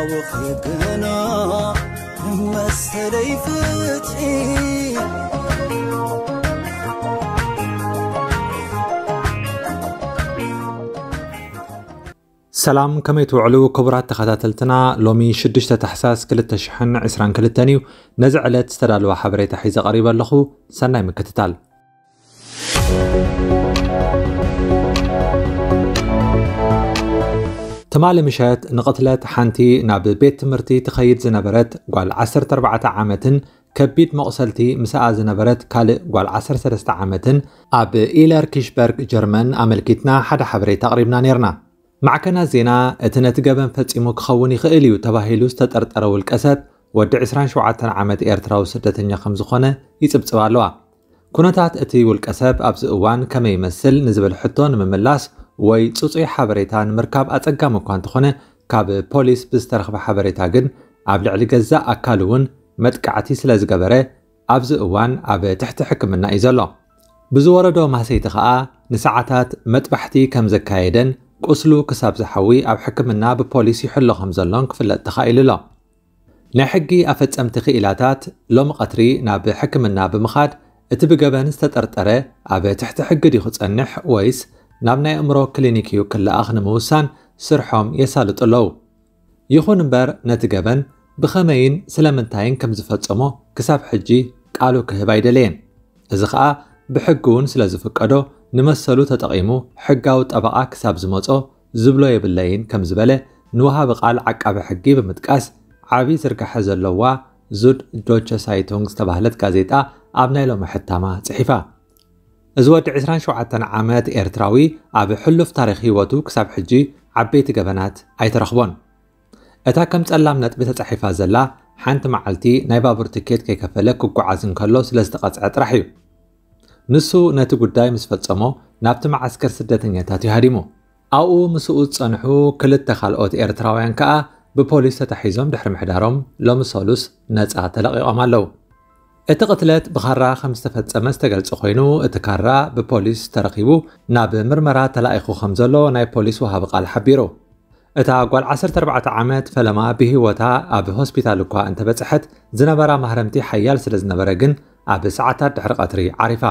وخلقنا ما استليفت إيه ሰላም ከመይ ትውዕሉ ክቡራት ተኸታተልትና ሎሚ 6 ታሕሳስ 222 እዩ ነዚ ዕለት ዝተዳለወ ሓበሬታ ሒዘ ቀሪበ ኣለኹ ሰናይ ምክትታል تمال مشات نغتلت ሓንቲ ናብ ቤት ትምህርቲ ትኸይድ ዝነበረት ጓል 14 ዓመትን ከቢድ መቑሰልቲ ምስኣ ዝነበረት ካልእ ጓል 13 ዓመትን ኣብ ኢለር ኪሽበርግ ጀርመን ኣመልኪትና ሓደ ሓበሬታ ኣቕሪብና ነርና ማዕከናት ዜና እቲ ነቲ ገበን ፈጺሙ ክኸውን ይኽእል እዩ ተባሂሉ ዝተጠርጠረ ውልቀ ሰብ ወዲ 27 ዓመት ኤርትራዊ ስደተኛ ከም ዝኾነ ይጽብጽብ ኣለዋ ኩነታት እቲ ውልቀ ሰብ ኣብዚ እዋን ከመይ ይመስል ንዝብል ሕቶ ንምምላስ وي تصوصي حبريتان مركاب أتقا مكوان تخونة كاب بوليس بسترخب حبريتاقن عبل عليك الزا أكالون متكعتي سلاز قبره أبز أوان أب تحت حكمنا إزالو بزوار دو ماسي تخاء نساعتات متبحتي كم زكايدن قسلو كساب زحوي أب حكمنا ببوليس يحلو خمزلون كفلة تخائل لو نحقي أفت أمتخي إلاتات لو مقاتري ناب حكمنا بمخاد اتبقى بنستطرطره أب تحت حق دي خطس ويس ናብ ናይ እምሮ ክሊኒክ እዩ ክለኣኽ ንምውሳን ስርሖም የሳልጡ ኣለዉ ይኹን እምበር ነቲ ገበን ብኸመይን ስለምንታይን ከም ዝፈጸሞ ክሳብ ሕጂ ቃሉ ክህብ ኣይደለየን እዚ ከዓ ብሕጊ እውን ስለ ዝፍቀዶ ንመሰሉ ተጠቒሙ ሕጋዊ ጠበቓ ክሳብ ዝመፆ ዝብሎ የብለይን ከም ዝበለ ንውሃቢ ቓል ዓቃቢ ሕጊ ብምጥቃስ ዓብዪ ዝርግሐ ዘለዋ ዙድ ዶቸ ሳይቶንግ ዝተባህለት ጋዜጣ ኣብ ናይ ሎሚ ሕታማ ጽሒፋ زود عسران شو عتن عماد إيرتراوي أبي حلف تاريخ هيوتو كسب حجي عبيت جبنات أي ترخبون أتا كم تألم نت بيت صحيفة زلا حنت معلتي نايبا برتكيت كي كفلك وكو عزن كلو سلسة قطعة رحيو نسو نت قدام مسفت سمو نبت مع عسكر سدتين يتاتي هاريمو أو مسؤول صنحو كل التخلقات إيرتراويان كأ ببوليس تحيزم دحر محدارم لو مسولوس نت أتلقي أمالو እቲ ቅትለት ብካራ ከም ዝተፈፀመ ዝተገልፀ ኮይኑ እቲ ካራ ብፖሊስ ተረኺቡ ናብ ምርመራ ተላኢኹ ከም ዘሎ ናይ ፖሊስ ወሃቢ ቃል ሓቢሩ እታ ጓል 14 ዓመት ፈለማ ብሂወታ ኣብ ሆስፒታል እኳ እንተበፅሐት ዝነበራ ማህረምቲ ሓያል ስለ ዝነበረ ግን ኣብ ሰዓታት ድሕሪ ቀትሪ ዓሪፋ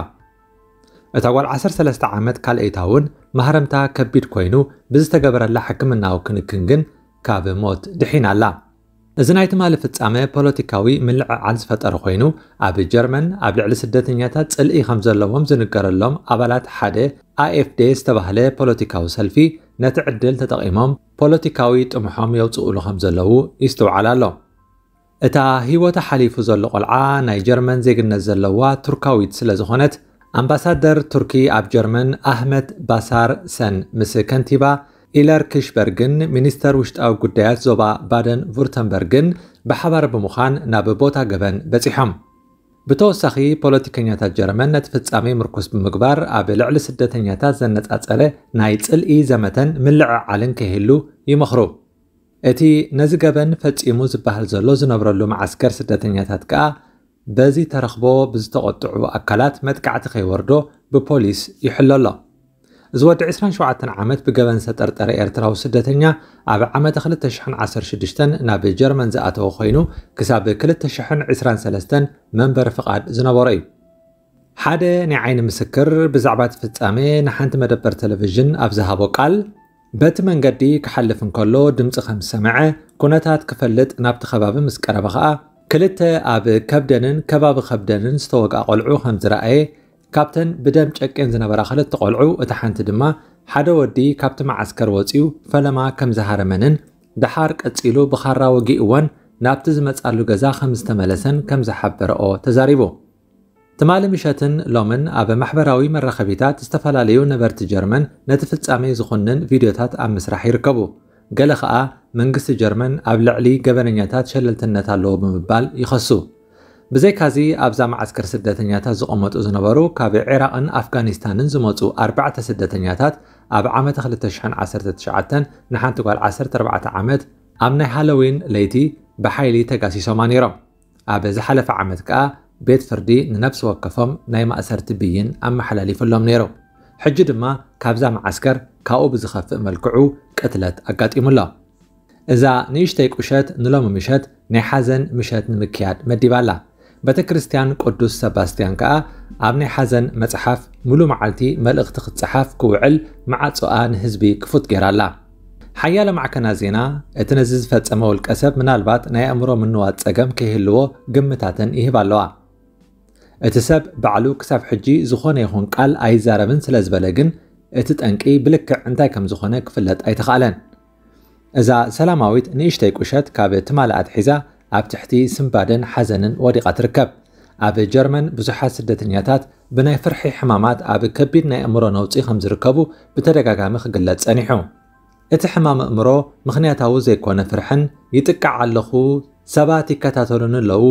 እታ ጓል 13 ዓመት ካልአይታ እውን ማህረምታ ከቢድ ኮይኑ ብዝተገበረላ ሕክምናዊ ክንክን ግን ካብ ሞት ድሒና ኣላ እዚ ናይ ትማሊ ፍጻመ ፖለቲካዊ ምልዕዓል ዝፈጠረ ኮይኑ ኣብ ጀርመን ኣብ ልዕሊ ስደተኛታት ጽልኢ ከም ዘለዎም ዝንገረሎም ኣባላት ሓደ ኣኤፍዴ ዝተባህለ ፖለቲካዊ ሰልፊ ነቲ ዕድል ተጠቒሞም ፖለቲካዊ ጥምሖም የውፅእሉ ከም ዘለዉ ይስተውዓል ኣሎ እታ ህይወታ ሓሊፉ ዘሎ ቆልዓ ናይ ጀርመን ዜግነት ዘለዋ ቱርካዊት ስለ ዝኾነት ኣምባሳደር ቱርኪ ኣብ ጀርመን ኣሕመድ ባሳር ሰን ምስ ከንቲባ ኢላር ክሽበርግን ሚኒስተር ውሽጣዊ ጉዳያት ዞባ ባደን ቮርተንበርግን ብሓባር ብምዃን ናብ ቦታ ገበን በፂሖም ብተወሳኺ ፖለቲከኛታት ጀርመን ነቲ ፍጻሜ ምርኩስ ብምግባር ኣብ ልዕሊ ስደተኛታት ዘነጻጸለ ናይ ጽልኢ ዘመተን ምልዕዓልን ከይህሉ ይመኽሩ እቲ ነዚ ገበን ፈጺሙ ዝበሃል ዘሎ ዝነብረሉ መዓስከር ስደተኛታት ከኣ በዚ ተረኽቦ ብዝተቐጥዑ ኣካላት መጥቃዕቲ ከይወርዶ ብፖሊስ ይሕሎ ኣሎ እዚ ወዲ 27 ዓመት ብገበን ዝተጠርጠረ ኤርትራዊ ስደተኛ ኣብ ዓመት 216 ናብ ጀርመን ዝኣተወ ኮይኑ ክሳብ 223 መንበሪ ፍቓድ ዝነበሮ እዩ ሓደ ናይ ዓይኒ ምስክር ብዛዕባ እቲ ፍጻሜ ንሓንቲ መደበር ቴሌቭዥን ኣብ ዝሃቦ ቃል በቲ መንገዲ ክሓልፍ እንከሎ ድምፂ ከም ዝሰምዐ ኩነታት ክፈልጥ ናብቲ ከባቢ ምስ ቀረበ ከዓ ክልተ ኣብ ከብደንን ከባቢ ከብደንን ዝተወግኣ ቆልዑ ከም ዝረኣየ ካብተን ብደም ጨቄን ዝነበራ ክልተ ቆልዑ እቲ ሓንቲ ድማ ሓደ ወዲ ካብቲ መዓስከር ወፂኡ ፈለማ ከም ዝሃረመንን ድሓር ቀፂሉ ብኻራ ወጊእዎን ናብቲ ዝመፃሉ ገዛ ከም ዝተመለሰን ከም ዝሓበረኦ ተዛሪቡ ትማሊ ምሸትን ሎምን ኣብ ማሕበራዊ መራኸቢታት ዝተፈላለዩ ነበርቲ ጀርመን ነቲ ፍጻሜ ዝኹንን ቪድዮታት ኣብ ምስራሕ ይርከቡ ገለ ከዓ መንግስቲ ጀርመን ኣብ ልዕሊ ገበነኛታት ሸለልትነት ኣለዎ ብምባል ይኸሱ ብዘይካዚ ኣብዛ መዓስከር ስደተኛታት ዝቐመጡ ዝነበሩ ካብ ዕራቕን ኣፍጋኒስታንን ዝመፁ ኣርባዕተ ስደተኛታት ኣብ ዓመት 2019 ንሓንቲ ጓል 14 ዓመት ኣብ ናይ ሃለዊን ለይቲ ብሓይሊ ተጋሲሶማ ነይሮም ኣብ ዝሓለፈ ዓመት ከዓ ቤት ፍርዲ ንነብሲ ወከፎም ናይ ማእሰርቲ ብይን ኣመሓላሊፈሎም ነይሩ ሕጂ ድማ ካብዛ መዓስከር ካብኡ ብዝኸፍእ መልክዑ ቅትለት ኣጋጢሙሎ እዛ ንእሽተይ ቁሸት ንሎሚ ምሸት ናይ ሓዘን ምሸት ንምክያድ መዲባላ ቤተክርስትያን ቅዱስ ሰባስትያን ከዓ ኣብ ናይ ሓዘን መፅሓፍ ሙሉእ መዓልቲ መልእኽቲ ክትፅሓፍ ክውዕል መዓፅኣ ንህዝቢ ክፉት ገይራላ ሓያለ ማዕከና ዜና እቲ ነዚ ዝፈፀመ ውልቀ ሰብ ምናልባት ናይ ኣእምሮ ምንዋት ፀገም ከይህልዎ ግምታትን ይህብ ኣለዋ እቲ ሰብ ባዕሉ ክሳብ ሕጂ ዝኾነ ይኹን ቃል ኣይዛረብን ስለ ዝበለ ግን እቲ ጠንቂ ብልክዕ እንታይ ከም ዝኾነ ክፍለጥ ኣይተኽኣለን እዛ ሰላማዊት ንእሽተይ ቁሸት ካብ ትማልኣት ሒዛ ኣብ ትሕቲ ስምባድን ሓዘንን ወዲቓ ትርከብ ኣብ ጀርመን ብዙሓት ስደተኛታት ብናይ ፍርሒ ሕማማት ኣብ ከቢድ ናይ እምሮ ነውፂ ከም ዝርከቡ ብተደጋጋሚ ክግለጽ ጸኒሑ እቲ ሕማም እምሮ ምኽንያታዊ ዘይኮነ ፍርሕን ይጥቃዕ ኣለኹ ሰባት ይከታተሉኒ ኣለዉ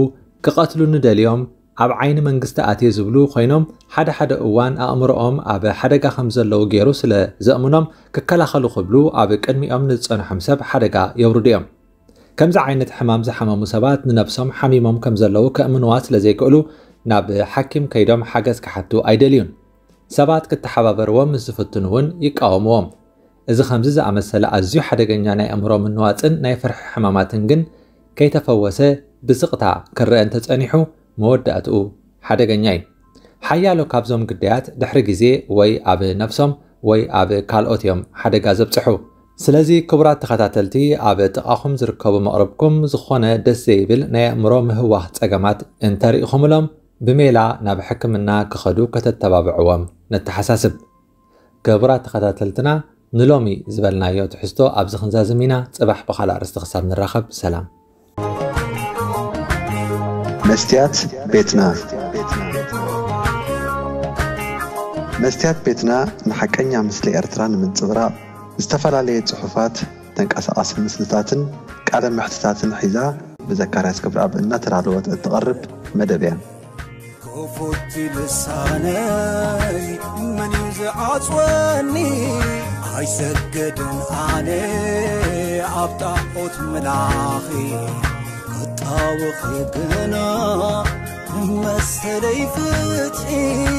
ክቐትሉኒ ደልዮም ኣብ ዓይኒ መንግስቲ ኣትየ ዝብሉ ኮይኖም ሓደ ሓደ እዋን ኣእምሮኦም ኣብ ሓደጋ ከም ዘለዉ ገይሩ ስለ ዘእምኖም ክከላኸሉ ክብሉ ኣብ ቅድሚኦም ንዝጸንሖም ሰብ ሓደጋ የውርዱ እዮም ከምዚ ዓይነት ሕማም ዝሓመሙ ሰባት ንነብሶም ሓሚሞም ከም ዘለዉ ከእምንዋ ስለ ዘይክእሉ ናብ ሓኪም ከይዶም ሓገዝ ክሓቱ ኣይደልዩን ሰባት ክተሓባበርዎም ምስ ዝፍትን እውን ይቃወምዎም እዚ ከምዚ ዝኣመሰለ ኣዝዩ ሓደገኛ ናይ ኣእምሮ ምንዋፅን ናይ ፍርሒ ሕማማትን ግን ከይተፈወሰ ብስቕታ ክረአ እንተፀኒሑ መወዳእትኡ ሓደገኛ እዩ ሓያሎ ካብዞም ግዳያት ድሕሪ ግዜ ወይ ኣብ ነፍሶም ወይ ኣብ ካልኦት እዮም ሓደጋ ዘብፅሑ ስለዚ ክቡራት ተኸታተልቲ ኣብ ጥቓኹም ዝርከቡ መቕርብኩም ዝኾነ ደስ ዘይብል ናይ ኣእምሮ ምህዋህ ጸገማት እንተርኢኹምሎም ብሜላ ናብ ሕክምና ክኸዱ ከተተባብዕዎም ነተሓሳስብ ክቡራት ተኸታተልትና ንሎሚ ዝበልናዮ ትሕዝቶ ኣብዚ ክንዛዝም ኢና ፅባሕ ብካልእ ኣርስቲ ክሳብ ንራኸብ ሰላም መስትያት ቤትና መስትያት ቤትና ንሓቀኛ ምስሊ ኤርትራ ንምንፅብራቕ ዝተፈላለየ ፅሑፋት ተንቀሳቐስ ምስልታትን ቃለ ምሕትታትን ሒዛ ብዘካርያስ ክብረ ኣብ እናተዳለወት እትቐርብ መደብ እያ ኮፎቲ ልሳነይ መን እዩ ዝዓፅወኒ ኣይሰገድን ኣነ ኣብ ጣዖት መላኺ መጣውኺ ግና መሰለይ ፍትሒ